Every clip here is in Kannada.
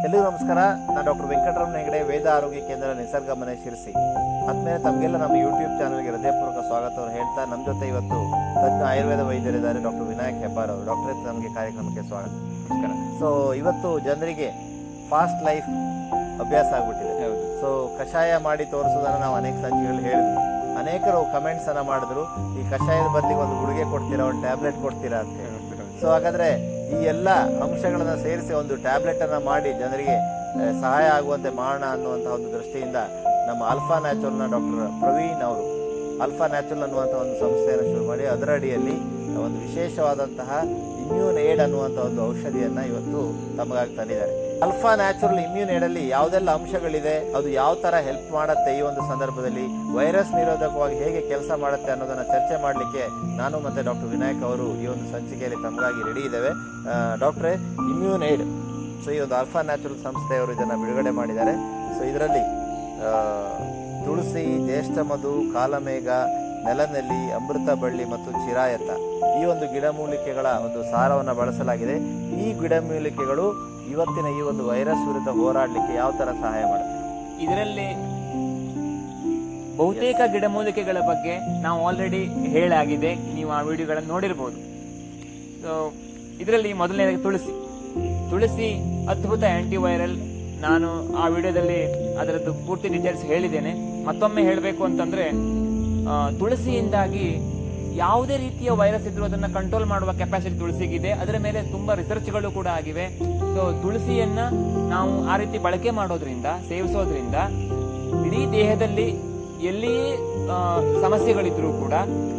ಎಲ್ಲಿಗೂ ನಮಸ್ಕಾರ. ನಾನು ಡಾಕ್ಟರ್ ವೆಂಕಟರಮಣ ಹೆಗಡೆ ವೇದ ಆರೋಗ್ಯ ಕೇಂದ್ರ ನಿಸರ್ಗ ಮನೆ ಶಿರಸಿ. ಆದ್ಮೇಲೆ ತಮಗೆಲ್ಲ ನಮ್ಮ ಯೂಟ್ಯೂಬ್ ಚಾನಲ್ಗೆ ಹೃದಯಪೂರ್ವಕ ಸ್ವಾಗತವನ್ನು ಹೇಳ್ತಾ ನಮ್ಮ ಜೊತೆ ಇವತ್ತು ತಜ್ಞ ಆಯುರ್ವೇದ ವೈದ್ಯರಿದ್ದಾರೆ ಡಾಕ್ಟರ್ ವಿನಾಯಕ್ ಹೆಬ್ಬಾರ್ ಅವರು. ಡಾಕ್ಟರ್ ನಮಗೆ ಕಾರ್ಯಕ್ರಮಕ್ಕೆ ಸ್ವಾಗತ. ನಮಸ್ಕಾರ. ಸೊ ಇವತ್ತು ಜನರಿಗೆ ಫಾಸ್ಟ್ ಲೈಫ್ ಅಭ್ಯಾಸ ಆಗ್ಬಿಟ್ಟಿದೆ. ಸೊ ಕಷಾಯ ಮಾಡಿ ತೋರಿಸೋದನ್ನು ನಾವು ಅನೇಕ ಸಂಚಿಕೆಗಳು ಹೇಳಿದ್ವಿ. ಅನೇಕರು ಕಮೆಂಟ್ಸನ್ನು ಅನ್ನ ಮಾಡಿದ್ರು. ಈ ಕಷಾಯದ ಬದಲಿಗೆ ಒಂದು ಗುಡುಗೆ ಕೊಡ್ತೀರಾ ಒಂದು ಟ್ಯಾಬ್ಲೆಟ್ ಕೊಡ್ತೀರಾ ಅಂತ ಹೇಳಿ. ಸೊ ಹಾಗಾದ್ರೆ ಈ ಎಲ್ಲ ಅಂಶಗಳನ್ನು ಸೇರಿಸಿ ಒಂದು ಟ್ಯಾಬ್ಲೆಟ್ ಅನ್ನ ಮಾಡಿ ಜನರಿಗೆ ಸಹಾಯ ಆಗುವಂತೆ ಮಾಡೋಣ ಅನ್ನುವಂತಹ ಒಂದು ದೃಷ್ಟಿಯಿಂದ ನಮ್ಮ ಆಲ್ಫಾ ನ್ಯಾಚುರಲ್ನ ಡಾಕ್ಟರ್ ಪ್ರವೀಣ್ ಅವರು ಆಲ್ಫಾ ನ್ಯಾಚುರಲ್ ಅನ್ನುವಂಥ ಒಂದು ಸಂಸ್ಥೆಯನ್ನು ಶುರು ಮಾಡಿ ಅದರ ಅಡಿಯಲ್ಲಿ ಒಂದು ವಿಶೇಷವಾದಂತಹ ಇಮ್ಯೂನ್ ಏಡ್ ಅನ್ನುವಂಥ ಒಂದು ಔಷಧಿಯನ್ನ ಇವತ್ತು ತಮಗಾಗಿ ತಂದಿದ್ದಾರೆ. ಅಲ್ಫಾ ನ್ಯಾಚುರಲ್ ಇಮ್ಯೂನ್ ಏಡಲ್ಲಿ ಯಾವುದೆಲ್ಲ ಅಂಶಗಳಿದೆ, ಅದು ಯಾವ ತರ ಹೆಲ್ಪ್ ಮಾಡುತ್ತೆ ಈ ಒಂದು ಸಂದರ್ಭದಲ್ಲಿ ವೈರಸ್ ನಿರೋಧಕವಾಗಿ ಹೇಗೆ ಕೆಲಸ ಮಾಡುತ್ತೆ ಅನ್ನೋದನ್ನ ಚರ್ಚೆ ಮಾಡಲಿಕ್ಕೆ ನಾನು ಮತ್ತೆ ಡಾಕ್ಟರ್ ವಿನಾಯಕ್ ಅವರು ಈ ಒಂದು ಸಂಚಿಕೆಯಲ್ಲಿ ತಮಗಾಗಿ ರೆಡಿ ಇದ್ದೇವೆ. ಡಾಕ್ಟ್ರೇ ಇಮ್ಯೂನ್ ಏಡ್ ಸೊ ಈ ಒಂದು ಅಲ್ಫಾ ನ್ಯಾಚುರಲ್ ಸಂಸ್ಥೆಯವರು ಇದನ್ನ ಬಿಡುಗಡೆ ಮಾಡಿದ್ದಾರೆ. ಸೊ ಇದರಲ್ಲಿ ತುಳಸಿ ಜ್ಯೇಷ್ಠ ಮಧು ಕಾಲಮೇಘ, ನೆಲನೆಲ್ಲಿ, ಅಮೃತ ಬಳ್ಳಿ ಮತ್ತು ಚಿರಾಯತ ಈ ಒಂದು ಗಿಡಮೂಲಿಕೆಗಳ ಒಂದು ಸಾರವನ್ನು ಬಳಸಲಾಗಿದೆ. ಈ ಗಿಡಮೂಲಿಕೆಗಳು ಇವತ್ತಿನ ಈ ಒಂದು ವೈರಸ್ ವಿರುದ್ಧ ಹೋರಾಡಲಿಕ್ಕೆ ಯಾವ ತರ ಸಹಾಯ ಮಾಡುತ್ತೆ ಇದರಲ್ಲಿ ಬಹುತೇಕ ಗಿಡಮೂಲಿಕೆಗಳ ಬಗ್ಗೆ ನಾವು ಆಲ್ರೆಡಿ ಹೇಳಾಗಿದೆ. ನೀವು ಆ ವಿಡಿಯೋಗಳನ್ನು ನೋಡಿರ್ಬೋದು. ಇದರಲ್ಲಿ ಮೊದಲನೇದಾಗಿ ತುಳಸಿ. ತುಳಸಿ ಅದ್ಭುತ ಆಂಟಿವೈರಲ್ ನಾನು ಆ ವಿಡಿಯೋದಲ್ಲಿ ಅದರದ್ದು ಪೂರ್ತಿ ಡೀಟೇಲ್ಸ್ ಹೇಳಿದ್ದೇನೆ. ಮತ್ತೊಮ್ಮೆ ಹೇಳಬೇಕು ಅಂತಂದ್ರೆ ತುಳಸಿಯಿಂದಾಗಿ ಯಾವುದೇ ರೀತಿಯ ವೈರಸ್ ಇದ್ರೂ ಅದನ್ನ ಕಂಟ್ರೋಲ್ ಮಾಡುವ ಕೆಪಾಸಿಟಿ ತುಳಸಿಗಿದೆ. ಅದರ ಮೇಲೆ ತುಂಬಾ ರಿಸರ್ಚ್ಗಳು ಕೂಡ ಆಗಿವೆ. ಸೊ ತುಳಸಿಯನ್ನ ನಾವು ಆ ರೀತಿ ಬಳಕೆ ಮಾಡೋದ್ರಿಂದ, ಸೇವಿಸೋದ್ರಿಂದ ಇಡೀ ದೇಹದಲ್ಲಿ ಎಲ್ಲಿ ಸಮಸ್ಯೆಗಳಿದ್ರೂ ಕೂಡ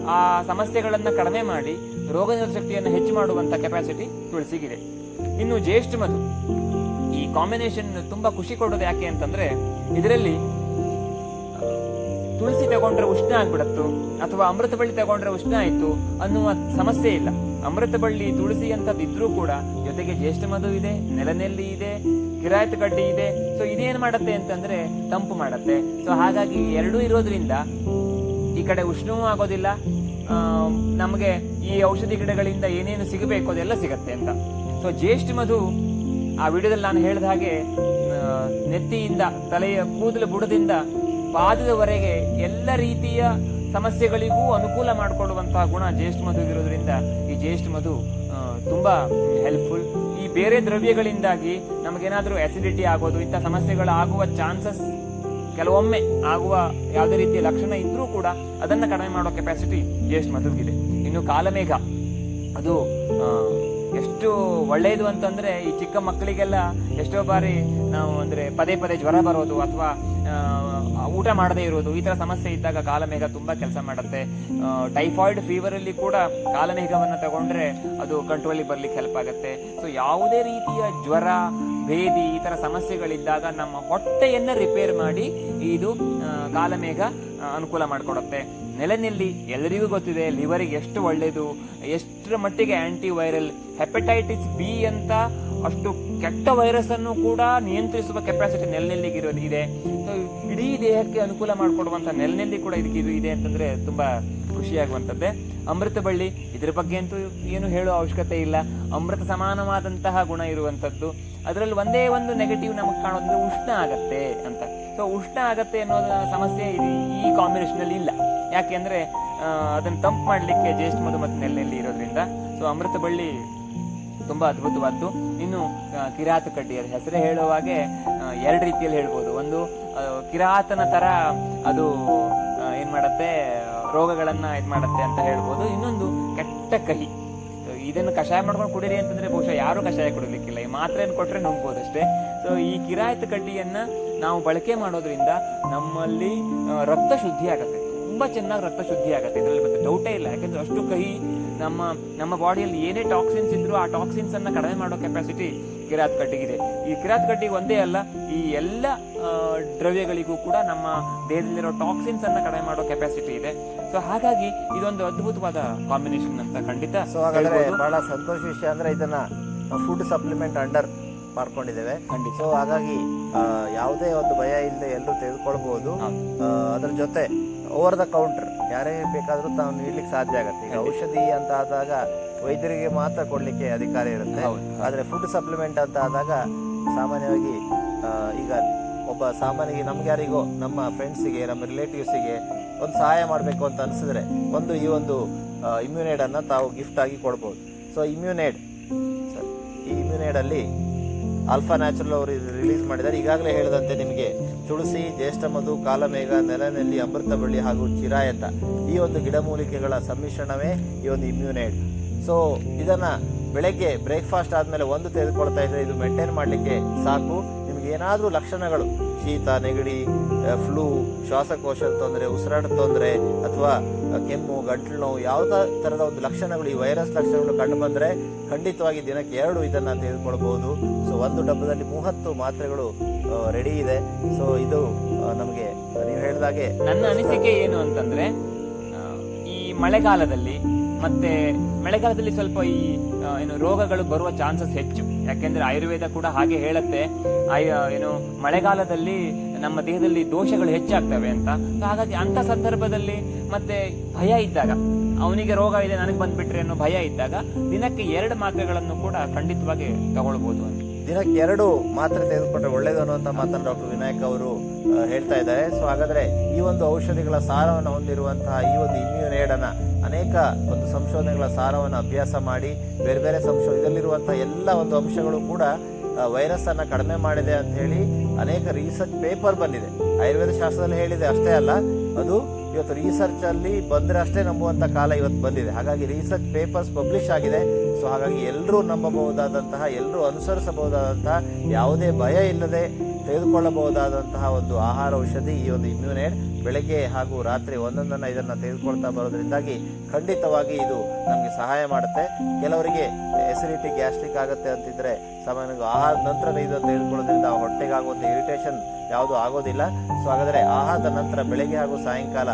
ಆ ಸಮಸ್ಯೆಗಳನ್ನ ಕಡಿಮೆ ಮಾಡಿ ರೋಗ ಶಕ್ತಿಯನ್ನು ಹೆಚ್ಚು ಮಾಡುವಂತ ಕೆಪಾಸಿಟಿ ತುಳಸಿಗಿದೆ. ಇನ್ನು ಜ್ಯೇಷ್ಠ ಮಧು. ಈ ಕಾಂಬಿನೇಷನ್ ತುಂಬಾ ಖುಷಿ ಕೊಡೋದು ಯಾಕೆ ಅಂತಂದ್ರೆ, ಇದರಲ್ಲಿ ತುಳಸಿ ತಗೊಂಡ್ರೆ ಉಷ್ಣ ಆಗ್ಬಿಡತ್ತು ಅಥವಾ ಅಮೃತ ಬಳ್ಳಿ ತಗೊಂಡ್ರೆ ಉಷ್ಣ ಆಯ್ತು ಅನ್ನುವ ಸಮಸ್ಯೆ ಇಲ್ಲ. ಅಮೃತ ಬಳ್ಳಿ ತುಳಸಿ ಅಂತದ್ದು ಇದ್ರೂ ಕೂಡ ಜೊತೆಗೆ ಜ್ಯೇಷ್ಠ ಮಧು ಇದೆ, ನೆಲನೆಲ್ಲಿ ಇದೆ, ಕಿರಾಯತ್ ಕಡ್ಡಿ ಇದೆ. ಸೊ ಇದೇನ್ ಮಾಡತ್ತೆ ಅಂತಂದ್ರೆ ತಂಪು ಮಾಡತ್ತೆ. ಸೊ ಹಾಗಾಗಿ ಎರಡೂ ಇರೋದ್ರಿಂದ ಈ ಕಡೆ ಉಷ್ಣವೂ ಆಗೋದಿಲ್ಲ. ನಮಗೆ ಈ ಔಷಧಿ ಗಿಡಗಳಿಂದ ಏನೇನು ಸಿಗಬೇಕು ಅದೆಲ್ಲ ಸಿಗತ್ತೆ ಅಂತ. ಸೊ ಜ್ಯೇಷ್ಠ ಮಧು ಆ ವಿಡಿಯೋದಲ್ಲಿ ನಾನು ಹೇಳಿದ ಹಾಗೆ ನೆತ್ತಿಯಿಂದ, ತಲೆಯ ಕೂದಲು ಬುಡದಿಂದ ಪಾದದವರೆಗೆ ಎಲ್ಲ ರೀತಿಯ ಸಮಸ್ಯೆಗಳಿಗೂ ಅನುಕೂಲ ಮಾಡಿಕೊಡುವಂತಹ ಗುಣ ಜ್ಯೇಷ್ಠ ಮಧುವಿರೋದ್ರಿಂದ ಈ ಜ್ಯೇಷ್ಠ ಮಧು ತುಂಬಾ ಹೆಲ್ಪ್ಫುಲ್ ಈ ಬೇರೆ ದ್ರವ್ಯಗಳಿಂದಾಗಿ ನಮಗೇನಾದರೂ ಆಸಿಡಿಟಿ ಆಗೋದು, ಇಂಥ ಸಮಸ್ಯೆಗಳು ಆಗುವ ಚಾನ್ಸಸ್ ಕೆಲವೊಮ್ಮೆ ಆಗುವ ಯಾವುದೇ ರೀತಿಯ ಲಕ್ಷಣ ಇದ್ರೂ ಕೂಡ ಅದನ್ನ ಕಡಿಮೆ ಮಾಡೋ ಕೆಪಾಸಿಟಿ ಜ್ಯೇಷ್ಠ ಮಧುಗಿದೆ ಇನ್ನು ಕಾಲಮೇಘ, ಅದು ಎಷ್ಟು ಒಳ್ಳೆಯದು ಅಂತಂದ್ರೆ ಈ ಚಿಕ್ಕ ಮಕ್ಕಳಿಗೆಲ್ಲ ಎಷ್ಟೋ ಬಾರಿ ನಾವು ಅಂದ್ರೆ ಪದೇ ಪದೇ ಜ್ವರ ಬರೋದು ಅಥವಾ ಊಟ ಮಾಡದೇ ಇರೋದು, ಈ ತರ ಸಮಸ್ಯೆ ಇದ್ದಾಗ ಕಾಲಮೇಘ ತುಂಬಾ ಕೆಲಸ ಮಾಡುತ್ತೆ. ಟೈಫಾಯ್ಡ್ ಫೀವರ್ ಅಲ್ಲಿ ಕೂಡ ಕಾಲಮೇಘವನ್ನು ತಗೊಂಡ್ರೆ ಅದು ಕಂಟ್ರೋಲಿಗೆ ಬರ್ಲಿಕ್ಕೆ ಹೆಲ್ಪ್ ಆಗುತ್ತೆ. ಸೊ ಯಾವುದೇ ರೀತಿಯ ಜ್ವರ, ಭೇದಿ, ಈ ತರ ಸಮಸ್ಯೆಗಳಿದ್ದಾಗ ನಮ್ಮ ಹೊಟ್ಟೆಯನ್ನ ರಿಪೇರ್ ಮಾಡಿ, ಇದು ಕಾಲಮೇಘ ಅನುಕೂಲ ಮಾಡಿಕೊಡುತ್ತೆ. ನೆಲನೆಲ್ಲಿ ಎಲ್ಲರಿಗೂ ಗೊತ್ತಿದೆ, ಲಿವರಿಗೆ ಎಷ್ಟು ಒಳ್ಳೆಯದು ಎಷ್ಟರ ಮಟ್ಟಿಗೆ ಆಂಟಿ ಹೆಪಟೈಟಿಸ್ ಬಿ ಅಂತ ಅಷ್ಟು ಕೆಟ್ಟ ವೈರಸ್ ಅನ್ನು ಕೂಡ ನಿಯಂತ್ರಿಸುವ ಕೆಪಾಸಿಟಿ ನೆಲನೆಲ್ಲಿಗೆ ಇರೋದು ಇದೆ. ಇಡೀ ದೇಹಕ್ಕೆ ಅನುಕೂಲ ಮಾಡಿಕೊಡುವಂತ ನೆಲನೆಲ್ಲಿ ಕೂಡ ಇದಕ್ಕೆ ಇದು ಇದೆ ಅಂತಂದ್ರೆ ತುಂಬಾ ಖುಷಿಯಾಗುವಂಥದ್ದೇ. ಅಮೃತ ಬಳ್ಳಿ, ಇದ್ರ ಬಗ್ಗೆ ಅಂತೂ ಏನು ಹೇಳುವ ಅವಶ್ಯಕತೆ ಇಲ್ಲ. ಅಮೃತ ಸಮಾನವಾದಂತಹ ಗುಣ ಇರುವಂತದ್ದು ಅದರಲ್ಲಿ ಒಂದೇ ಒಂದು ನೆಗೆಟಿವ್ ನಮಗೆ ಕಾಣೋದಂದ್ರೆ ಉಷ್ಣ ಆಗತ್ತೆ ಅಂತ. ಸೊ ಉಷ್ಣ ಆಗತ್ತೆ ಅನ್ನೋ ಸಮಸ್ಯೆ ಇದು ಈ ಕಾಂಬಿನೇಷನ್ ಅಲ್ಲಿ ಇಲ್ಲ. ಯಾಕೆಂದ್ರೆ ಅದನ್ನ ತಂಪು ಮಾಡ್ಲಿಕ್ಕೆ ಜ್ಯೇಷ್ಠ ಮಧು ಮತ್ತು ನೆಲ್ಲೆಲ್ಲಿ ಇರೋದ್ರಿಂದ ಸೊ ಅಮೃತ ಬಳ್ಳಿ ತುಂಬಾ ಅದ್ಭುತವಾದ್ದು. ಇನ್ನು ಕಿರಾತ ಕಡ್ಡಿ ಅದ್ರ ಹೆಸರೇ ಹೇಳುವಾಗೆ ಎರಡು ರೀತಿಯಲ್ಲಿ ಹೇಳ್ಬೋದು. ಒಂದು ಕಿರಾತನ ತರ ಅದು ಏನ್ ಮಾಡತ್ತೆ, ರೋಗಗಳನ್ನ ಇದ್ ಮಾಡತ್ತೆ ಅಂತ ಹೇಳ್ಬೋದು. ಇನ್ನೊಂದು ಕೆಟ್ಟ ಕಹಿ. ಇದನ್ನು ಇದನ್ನ ಕಷಾಯ ಮಾಡ್ಕೊಂಡು ಕುಡೀರಿ ಅಂತಂದ್ರೆ ಬಹುಶಃ ಯಾರು ಕಷಾಯ ಕುಡಿಲಿಕ್ಕಿಲ್ಲ. ಈ ಮಾತ್ರೆಯನ್ನು ಕೊಟ್ರೆ ನುಂಗ್ಬೋದು ಅಷ್ಟೇ ಸೊ ಈ ಕಿರಾಯತ ಕಡ್ಡಿಯನ್ನ ನಾವು ಬಳಕೆ ಮಾಡೋದ್ರಿಂದ ನಮ್ಮಲ್ಲಿ ರಕ್ತ ಶುದ್ಧಿ ಆಗುತ್ತೆ. ತುಂಬಾ ಚೆನ್ನಾಗಿ ರಕ್ತ ಶುದ್ಧಿ ಆಗುತ್ತೆ. ಇದರಲ್ಲಿ ಮತ್ತೆ ಡೌಟೇ ಇಲ್ಲ. ಯಾಕಂದ್ರೆ ಅಷ್ಟು ಕಹಿ ನಮ್ಮ ನಮ್ಮ ಬಾಡಿಯಲ್ಲಿ ಏನೇ ಟಾಕ್ಸಿನ್ಸ್ ಇದ್ರೂ ಆ ಟಾಕ್ಸಿನ್ಸ್ ಅನ್ನ ಕಡಿಮೆ ಮಾಡೋ ಕೆಪಾಸಿಟಿ ಕಿರಾತ್ ಕಟ್ಟಿಗಿದೆ ಈ ಕಿರಾತ್ ಕಟ್ಟಿಗೆ ಒಂದೇ ಅಲ್ಲ ಈ ಎಲ್ಲ ದ್ರವ್ಯಗಳಿಗೂ ಕೂಡ ನಮ್ಮ ದೇಹದಲ್ಲಿರೋ ಟಾಕ್ಸಿನ್ಸ್ ಅನ್ನ ಕಡಿಮೆ ಮಾಡೋ ಕೆಪಾಸಿಟಿ ಇದೆ. ಸೊ ಹಾಗಾಗಿ ಇದೊಂದು ಅದ್ಭುತವಾದ ಕಾಂಬಿನೇಷನ್ ಅಂತ ಖಂಡಿತ ಸೊ ಹಾಗಾದ್ರೆ. ಬಹಳ ಸಂತೋಷ ವಿಷಯ ಅಂದ್ರೆ ಇದನ್ನ ಫುಡ್ ಸಪ್ಲಿಮೆಂಟ್ ಅಂಡರ್ ಮಾಡ್ಕೊಂಡಿದ್ದೇವೆ. ಸೊ ಹಾಗಾಗಿ ಯಾವುದೇ ಒಂದು ಭಯ ಇಲ್ಲದೆ ಎಲ್ಲರೂ ತೆಗೆದುಕೊಳ್ಬಹುದು ಅದರ ಜೊತೆ ಓವರ್ ದ ಕೌಂಟರ್ ಯಾರೇ ಬೇಕಾದರೂ ತಾವು ನೀಡ್ಲಿಕ್ಕೆ ಸಾಧ್ಯ ಆಗುತ್ತೆ. ಈಗ ಔಷಧಿ ಅಂತ ಆದಾಗ ವೈದ್ಯರಿಗೆ ಮಾತ್ರ ಕೊಡಲಿಕ್ಕೆ ಅಧಿಕಾರ ಇರುತ್ತೆ. ಆದರೆ ಫುಡ್ ಸಪ್ಲಿಮೆಂಟ್ ಅಂತ ಆದಾಗ ಸಾಮಾನ್ಯವಾಗಿ ಈಗ ಒಬ್ಬ ಸಾಮಾನ್ಯ ನಮ್ಗೆ ಯಾರಿಗೋ ನಮ್ಮ ಫ್ರೆಂಡ್ಸಿಗೆ ನಮ್ಮ ರಿಲೇಟಿವ್ಸಿಗೆ ಒಂದು ಸಹಾಯ ಮಾಡಬೇಕು ಅಂತ ಅನಿಸಿದ್ರೆ ಒಂದು ಈ ಒಂದು ಇಮ್ಯುನೇಡನ್ನು ಅನ್ನ ತಾವು ಗಿಫ್ಟ್ ಆಗಿ ಕೊಡ್ಬೋದು. ಸೊ ಇಮ್ಯುನೇಡ್ ಸರ್ ಈ ಇಮ್ಯುನೇಡ್ ಅಲ್ಲಿ ಆಲ್ಫಾ ನ್ಯಾಚುರಲ್ ಅವರು ರಿಲೀಸ್ ಮಾಡಿದ್ದಾರೆ. ಈಗಾಗಲೇ ಹೇಳಿದಂತೆ ನಿಮಗೆ ತುಳಸಿ, ಜ್ಯೇಷ್ಠ ಮಧು, ಕಾಲಮೇಘ, ನೆಲನೆಲ್ಲಿ ಅಮೃತ ಬಳ್ಳಿ ಹಾಗೂ ಚಿರಾಯತ ಈ ಒಂದು ಗಿಡಮೂಲಿಕೆಗಳ ಸಮ್ಮಿಶ್ರಣವೇ ಈ ಒಂದು ಇಮ್ಯುನೇಡ್ ಸೊ ಇದನ್ನು ಬೆಳಗ್ಗೆ ಬ್ರೇಕ್ಫಾಸ್ಟ್ ಆದಮೇಲೆ ಒಂದು ತೆಗೆದುಕೊಳ್ತಾ ಇದ್ರೆ ಇದು ಮೇಂಟೈನ್ ಮಾಡಲಿಕ್ಕೆ ಸಾಕು. ನಿಮಗೆ ಏನಾದರೂ ಲಕ್ಷಣಗಳು, ಶೀತ, ನೆಗಡಿ ಫ್ಲೂ ಶ್ವಾಸಕೋಶದ ತೊಂದರೆ ಉಸಿರಾಟದ ತೊಂದರೆ ಅಥವಾ ಕೆಮ್ಮು, ಗಂಟಲು ನೋವು ಯಾವ ಥರದ ಒಂದು ಲಕ್ಷಣಗಳು, ಈ ವೈರಸ್ ಲಕ್ಷಣಗಳು ಕಂಡು ಬಂದರೆ ಖಂಡಿತವಾಗಿ ದಿನಕ್ಕೆ ಎರಡು ಇದನ್ನು ತೆಗೆದುಕೊಳ್ಬಹುದು. ಸೊ ಒಂದು ಡಬ್ಬದಲ್ಲಿ ಮೂವತ್ತು ಮಾತ್ರೆಗಳು ರೆಡಿ ಇದೆ. ಸೊ ಇದು ನಮಗೆ ನೀವು ಹೇಳಿದಾಗೆ ನನ್ನ ಅನಿಸಿಕೆ ಏನು ಅಂತಂದ್ರೆ ಈ ಮಳೆಗಾಲದಲ್ಲಿ ಮತ್ತೆ ಮಳೆಗಾಲದಲ್ಲಿ ಸ್ವಲ್ಪ ಈ ಏನು ರೋಗಗಳು ಬರುವ ಚಾನ್ಸಸ್ ಹೆಚ್ಚು. ಯಾಕೆಂದ್ರೆ ಆಯುರ್ವೇದ ಕೂಡ ಹಾಗೆ ಹೇಳುತ್ತೆ. ಆಯ್- ಏನು ಮಳೆಗಾಲದಲ್ಲಿ ನಮ್ಮ ದೇಹದಲ್ಲಿ ದೋಷಗಳು ಹೆಚ್ಚಾಗ್ತವೆ ಅಂತ. ಹಾಗಾಗಿ ಅಂತ ಸಂದರ್ಭದಲ್ಲಿ ಮತ್ತೆ ಭಯ ಇದ್ದಾಗ ಅವನಿಗೆ ರೋಗ ಇದೆ ನನಗೆ ಬಂದ್ಬಿಟ್ರೆ ಅನ್ನೋ ಭಯ ಇದ್ದಾಗ ದಿನಕ್ಕೆ ಎರಡು ಮಾತ್ರೆಗಳನ್ನು ಕೂಡ ಖಂಡಿತವಾಗಿ ತಗೊಳ್ಬಹುದು ಅಂತ. ದಿನಕ್ಕೆ ಎರಡು ಮಾತ್ರೆ ತೆಗೆದುಕೊಂಡ್ರೆ ಒಳ್ಳೇದು ಅನ್ನುವಂತ ಮಾತನ್ನು ಡಾಕ್ಟರ್ ವಿನಾಯಕ್ ಅವರು ಹೇಳ್ತಾ ಇದ್ದಾರೆ. ಸೊ ಹಾಗಾದ್ರೆ ಈ ಒಂದು ಔಷಧಿಗಳ ಸಾರವನ್ನು ಹೊಂದಿರುವಂತಹ ಈ ಒಂದು ಇಮ್ಯುನೇಡ್ ಅನ್ನ ಅನೇಕ ಒಂದು ಸಂಶೋಧನೆಗಳ ಸಾರವನ್ನು ಅಭ್ಯಾಸ ಮಾಡಿ, ಬೇರೆ ಬೇರೆ ಸಂಶೋ ಎಲ್ಲ ಒಂದು ಅಂಶಗಳು ಕೂಡ ವೈರಸ್ ಅನ್ನ ಕಡಿಮೆ ಮಾಡಿದೆ ಅಂತ ಹೇಳಿ ಅನೇಕ ರಿಸರ್ಚ್ ಪೇಪರ್ ಬಂದಿದೆ. ಆಯುರ್ವೇದ ಶಾಸ್ತ್ರದಲ್ಲಿ ಹೇಳಿದೆ, ಅಷ್ಟೇ ಅಲ್ಲ, ಅದು ಇವತ್ತು ರಿಸರ್ಚ್ ಅಲ್ಲಿ ಬಂದ್ರೆ ಅಷ್ಟೇ ನಂಬುವಂತ ಕಾಲ ಇವತ್ತು ಬಂದಿದೆ. ಹಾಗಾಗಿ ರಿಸರ್ಚ್ ಪೇಪರ್ಸ್ ಪಬ್ಲಿಷ್ ಆಗಿದೆ. ಸೊ ಹಾಗಾಗಿ ಎಲ್ಲರೂ ನಂಬಬಹುದಾದಂತಹ ಎಲ್ಲರೂ ಅನುಸರಿಸಬಹುದಾದಂತಹ, ಯಾವುದೇ ಭಯ ಇಲ್ಲದೆ ತೆಗೆದುಕೊಳ್ಳಬಹುದಾದಂತಹ ಒಂದು ಆಹಾರ ಔಷಧಿ ಈ ಒಂದು ಇಮ್ಯುನೇಟ್ ಬೆಳಗ್ಗೆ ಹಾಗೂ ರಾತ್ರಿ ಒಂದೊಂದನ್ನು ಇದನ್ನು ತೆಗೆದುಕೊಳ್ತಾ ಬರೋದ್ರಿಂದಾಗಿ ಖಂಡಿತವಾಗಿ ಇದು ನಮಗೆ ಸಹಾಯ ಮಾಡುತ್ತೆ. ಕೆಲವರಿಗೆ ಎಸಿಡಿಟಿ ಗ್ಯಾಸ್ಟ್ರಿಕ್ ಆಗುತ್ತೆ ಅಂತಿದ್ರೆ ಸಾಮಾನ್ಯವಾಗಿ ಆಹಾರದ ನಂತರ ಇದನ್ನು ತೆಗೆದುಕೊಳ್ಳೋದ್ರಿಂದ ಹೊಟ್ಟೆಗಾಗುವಂಥ ಇರಿಟೇಷನ್ ಯಾವುದು ಆಗೋದಿಲ್ಲ. ಸೊ ಹಾಗಾದರೆ ಆಹಾರದ ನಂತರ ಬೆಳಗ್ಗೆ ಹಾಗೂ ಸಾಯಂಕಾಲ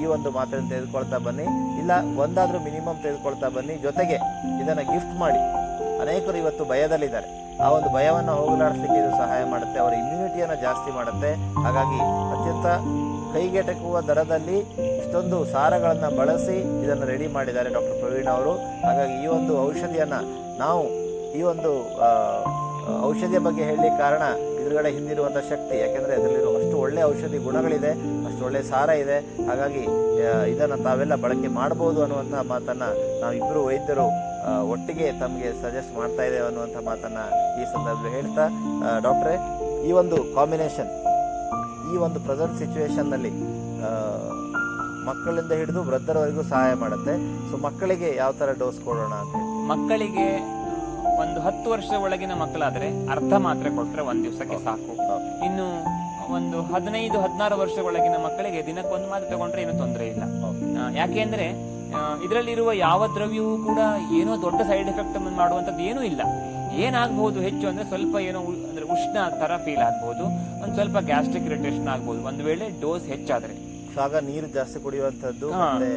ಈ ಒಂದು ಮಾತ್ರೆಯನ್ನು ತೆಗೆದುಕೊಳ್ತಾ ಬನ್ನಿ. ಇಲ್ಲ, ಒಂದಾದರೂ ಮಿನಿಮಮ್ ತೆಗೆದುಕೊಳ್ತಾ ಬನ್ನಿ. ಜೊತೆಗೆ ಇದನ್ನ ಗಿಫ್ಟ್ ಮಾಡಿ. ಅನೇಕರು ಇವತ್ತು ಭಯದಲ್ಲಿದ್ದಾರೆ. ಆ ಒಂದು ಭಯವನ್ನು ಹೋಗಲಾಡಿಸ್ಲಿಕ್ಕೆ ಇದು ಸಹಾಯ ಮಾಡುತ್ತೆ. ಅವರ ಇಮ್ಯುನಿಟಿಯನ್ನು ಜಾಸ್ತಿ ಮಾಡುತ್ತೆ. ಹಾಗಾಗಿ ಅತ್ಯಂತ ಕೈಗೆಟಕುವ ದರದಲ್ಲಿ ಇಷ್ಟೊಂದು ಸಾರಗಳನ್ನು ಬಳಸಿ ಇದನ್ನು ರೆಡಿ ಮಾಡಿದ್ದಾರೆ ಡಾಕ್ಟರ್ ಪ್ರವೀಣ್ ಅವರು. ಹಾಗಾಗಿ ಈ ಒಂದು ಔಷಧಿಯನ್ನು ನಾವು ಈ ಒಂದು ಔಷಧಿಯ ಬಗ್ಗೆ ಹೇಳಲಿಕ್ಕೆ ಕಾರಣ ಎದುರುಗಡೆ ಹಿಂದಿರುವಂಥ ಶಕ್ತಿ. ಯಾಕೆಂದರೆ ಅದರಲ್ಲಿರುವ ಅಷ್ಟು ಒಳ್ಳೆಯ ಔಷಧಿ ಗುಣಗಳಿದೆ. ಒಳ್ಳೆ ಸಾರ ಇದೆ. ಹಾಗಾಗಿ ಇದನ್ನು ತಾವೆಲ್ಲ ಬಳಕೆ ಮಾಡಬಹುದು ಅನ್ನುವಂತಹ ಮಾತನ್ನ ನಾವಿಬ್ಬರು ವೈದ್ಯರು ಒಟ್ಟಿಗೆ ತಮಗೆ ಸಜೆಸ್ಟ್ ಮಾಡ್ತಾ ಇದ್ದೇವೆ ಅನ್ನುವಂಥ ಮಾತನ್ನ ಈ ಸಂದರ್ಭದಲ್ಲಿ ಹೇಳ್ತಾ ಡಾಕ್ಟ್ರೆ ಈ ಒಂದು ಕಾಂಬಿನೇಷನ್ ಈ ಒಂದು ಪ್ರೆಸೆಂಟ್ ಸಿಚುವೇಶನ್ನಲ್ಲಿ ಆ, ಮಕ್ಕಳಿಂದ ಹಿಡಿದು ವೃದ್ಧರವರೆಗೂ ಸಹಾಯ ಮಾಡುತ್ತೆ. ಸೊ ಮಕ್ಕಳಿಗೆ ಯಾವ ತರ ಡೋಸ್ ಕೊಡೋಣ ಅಂತ ಮಕ್ಕಳಿಗೆ ಒಂದು ಹತ್ತು ವರ್ಷದ ಒಳಗಿನ ಮಕ್ಕಳಾದರೆ ಅರ್ಧ ಮಾತ್ರೆ ಕೊಟ್ಟರೆ ಒಂದು ದಿವಸಕ್ಕೆ ಸಾಕು. ಇನ್ನು ಒಂದು ಹದಿನೈದು ಹದಿನಾರು ವರ್ಷ ಒಳಗಿನ ಮಕ್ಕಳಿಗೆ ದಿನಕ್ಕೆ ಒಂದು ಮಾತ್ರೆ ತಗೊಂಡ್ರೆ ಏನು ತೊಂದರೆ ಇಲ್ಲ. ಯಾಕೆಂದ್ರೆ ಇದರಲ್ಲಿರುವ ಯಾವ ದ್ರವ್ಯವೂ ಕೂಡ ಏನೋ ದೊಡ್ಡ ಸೈಡ್ ಎಫೆಕ್ಟ್ ಮಾಡುವಂತದ್ದು ಏನೂ ಇಲ್ಲ. ಏನಾಗಬಹುದು ಹೆಚ್ಚು ಅಂದ್ರೆ ಸ್ವಲ್ಪ ಏನೋ ಅಂದ್ರೆ ಉಷ್ಣ ತರ ಫೀಲ್ ಆಗ್ಬಹುದು ಒಂದ್ ಸ್ವಲ್ಪ ಗ್ಯಾಸ್ಟ್ರಿಕ್ ಇರಿಟೇಷನ್ ಆಗ್ಬಹುದು ಒಂದ್ ವೇಳೆ ಡೋಸ್ ಹೆಚ್ಚಾದ್ರೆ. ಆಗ ನೀರು ಜಾಸ್ತಿ ಕುಡಿಯುವಂತದ್ದು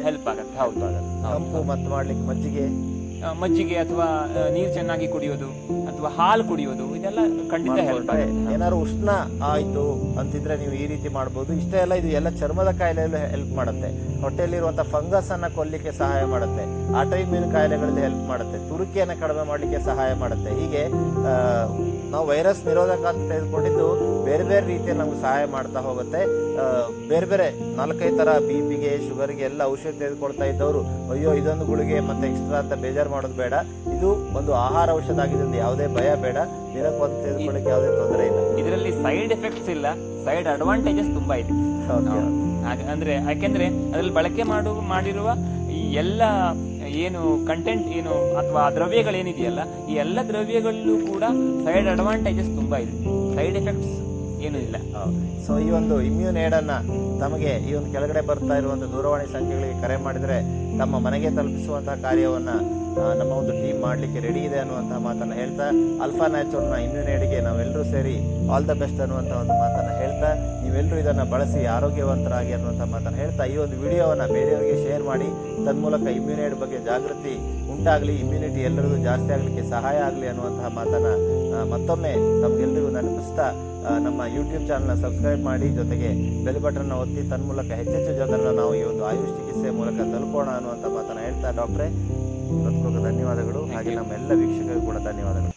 ಹೆಲ್ಪ್ ಆಗುತ್ತೆ. ಹೌದು. ತಂಪು ಮತ್ತು ಮಾಡ್ಲಿಕ್ಕೆ ಮಜ್ಜಿಗೆ. ಮಜ್ಜಿಗೆ ಅಥವಾ ನೀರು ಚೆನ್ನಾಗಿ ಕುಡಿಯೋದು ಅಥವಾ ಹಾಲು ಕುಡಿಯೋದು ಇದೆಲ್ಲ ಖಂಡಿತ ಹೆಲ್ಪ್ ಆಗುತ್ತೆ. ಏನಾದ್ರು ಉಷ್ಣ ಆಯಿತು ಅಂತಿದ್ರೆ ನೀವು ಈ ರೀತಿ ಮಾಡ್ಬೋದು. ಇಷ್ಟೇ ಎಲ್ಲ ಇದು ಎಲ್ಲ ಚರ್ಮದ ಕಾಯಿಲೆಯಲ್ಲೂ ಹೆಲ್ಪ್ ಮಾಡುತ್ತೆ. ಹೊಟ್ಟೆಯಲ್ಲಿರುವಂಥ ಫಂಗಸ್ ಅನ್ನ ಕೊಲ್ಲಿಕ್ಕೆ ಸಹಾಯ ಮಾಡುತ್ತೆ. ಆಟೈಮ್ಯೂನ್ ಕಾಯಿಲೆಗಳಲ್ಲಿ ಹೆಲ್ಪ್ ಮಾಡುತ್ತೆ. ತುರುಕಿಯನ್ನು ಕಡಿಮೆ ಮಾಡಲಿಕ್ಕೆ ಸಹಾಯ ಮಾಡುತ್ತೆ. ಹೀಗೆ ಆ, ನಾವು ವೈರಸ್ ನಿರೋಧಕ ಅಂತ ತೆಗೆದುಕೊಂಡಿದ್ದು ಬೇರೆ ಬೇರೆ ರೀತಿಯಲ್ಲಿ ನಮ್ಗೆ ಸಹಾಯ ಮಾಡ್ತಾ ಹೋಗುತ್ತೆ. ಬೇರೆ ಬೇರೆ ನಾಲ್ಕೈದು ತರ ಬಿ ಪಿಗೆ ಶುಗರ್ಗೆ ಎಲ್ಲ ಔಷಧಿ ತೆಗೆದುಕೊಳ್ತಾ ಇದ್ದವರು ಅಯ್ಯೋ ಇದೊಂದು ಗುಳಿಗೆ ಮತ್ತೆ ಎಕ್ಸ್ಟ್ರಾ ಅಂತ ಬೇಜಾರು ಮಾಡೋದು ಬೇಡ. ಇದು ಒಂದು ಆಹಾರ ಔಷಧ ಆಗಿದ್ದು ಯಾವುದೇ ಭಯ ಬೇಡ. ದಿನಕ್ಕೆ ಒಂದು ತೆಗೆದುಕೊಳ್ಳಕ್ಕೆ ಯಾವುದೇ ತೊಂದರೆ ಇಲ್ಲ. ಇದರಲ್ಲಿ ಸೈಡ್ ಎಫೆಕ್ಟ್ಸ್ ಇಲ್ಲ. ಸೈಡ್ ಅಡ್ವಾಂಟೇಜಸ್ ತುಂಬಾ ಇದೆ. ಅಂದ್ರೆ ಯಾಕೆಂದ್ರೆ ಅದ್ರಲ್ಲಿ ಬಳಕೆ ಮಾಡು ಮಾಡಿರುವ ಈ ಎಲ್ಲ ಏನು ಕಂಟೆಂಟ್ ಏನು ಅಥವಾ ದ್ರವ್ಯಗಳೇನಿದೆಯಲ್ಲ, ಈ ಎಲ್ಲ ದ್ರವ್ಯಗಳಲ್ಲೂ ಕೂಡ ಸೈಡ್ ಅಡ್ವಾಂಟೇಜಸ್ ತುಂಬಾ ಇದೆ. ಸೈಡ್ ಎಫೆಕ್ಟ್ಸ್ ಏನೂ ಇಲ್ಲ. ಸೊ ಈ ಒಂದು ಇಮ್ಯೂನ್ ಅನ್ನ ತಮಗೆ ಈ ಒಂದು ಕೆಳಗಡೆ ಬರ್ತಾ ಇರುವಂತಹ ದೂರವಾಣಿ ಸಂಖ್ಯೆಗಳಿಗೆ ಕರೆ ಮಾಡಿದ್ರೆ ತಮ್ಮ ಮನೆಗೆ ತಲುಪಿಸುವಂತಹ ಕಾರ್ಯವನ್ನ ನಮ್ಮ ಒಂದು ಟೀಮ್ ಮಾಡ್ಲಿಕ್ಕೆ ರೆಡಿ ಇದೆ ಅನ್ನುವಂತಹ ಮಾತನ್ನ ಹೇಳ್ತಾ ಅಲ್ಫಾ ನ್ಯಾಚುರಲ್ನ ಇಮ್ಯೂನ್ ಏಡ್ಗೆ ನಾವೆಲ್ಲರೂ ಸೇರಿ ಆಲ್ ದ ಬೆಸ್ಟ್ ಅನ್ನುವಂತ ಒಂದು ಮಾತನ್ನ ಹೇಳ್ತಾ ನೀವೆಲ್ಲರೂ ಇದನ್ನ ಬಳಸಿ ಆರೋಗ್ಯವಂತರಾಗಿ ಅನ್ನುವಂಥ ಮಾತನ್ನ ಹೇಳ್ತಾ ಈ ಒಂದು ವಿಡಿಯೋವನ್ನು ಬೇರೆಯವರಿಗೆ ಶೇರ್ ಮಾಡಿ, ತನ್ಮೂಲಕ ಇಮ್ಯುನಿಟಿ ಬಗ್ಗೆ ಜಾಗೃತಿ ಉಂಟಾಗಲಿ ಇಮ್ಯುನಿಟಿ ಎಲ್ಲರಿಗೂ ಜಾಸ್ತಿ ಆಗಲಿಕ್ಕೆ ಸಹಾಯ ಆಗಲಿ ಅನ್ನುವಂತಹ ಮಾತನ್ನ ಮತ್ತೊಮ್ಮೆ ತಮಗೆಲ್ಲರಿಗೂ ನೆನಪಿಸ್ತಾ ನಮ್ಮ ಯೂಟ್ಯೂಬ್ ಚಾನಲ್ನ ಸಬ್ಸ್ಕ್ರೈಬ್ ಮಾಡಿ, ಜೊತೆಗೆ ಬೆಲ್ ಬಟನ್ನ ಒತ್ತಿ ತನ್ಮೂಲಕ ಹೆಚ್ಚೆಚ್ಚು ಜನರನ್ನು ನಾವು ಈ ಒಂದು ಆಯುಷ್ ಚಿಕಿತ್ಸೆ ಮೂಲಕ ತಲುಪೋಣ ಅನ್ನುವಂಥ ಮಾತನ್ನು ಹೇಳ್ತಾ ಡಾಕ್ಟ್ರೇ ಹೃತ್ಪೂರ್ವಕ ಧನ್ಯವಾದಗಳು. ಹಾಗೆ ನಮ್ಮ ಎಲ್ಲ ವೀಕ್ಷಕರಿಗೂ ಕೂಡ ಧನ್ಯವಾದಗಳು.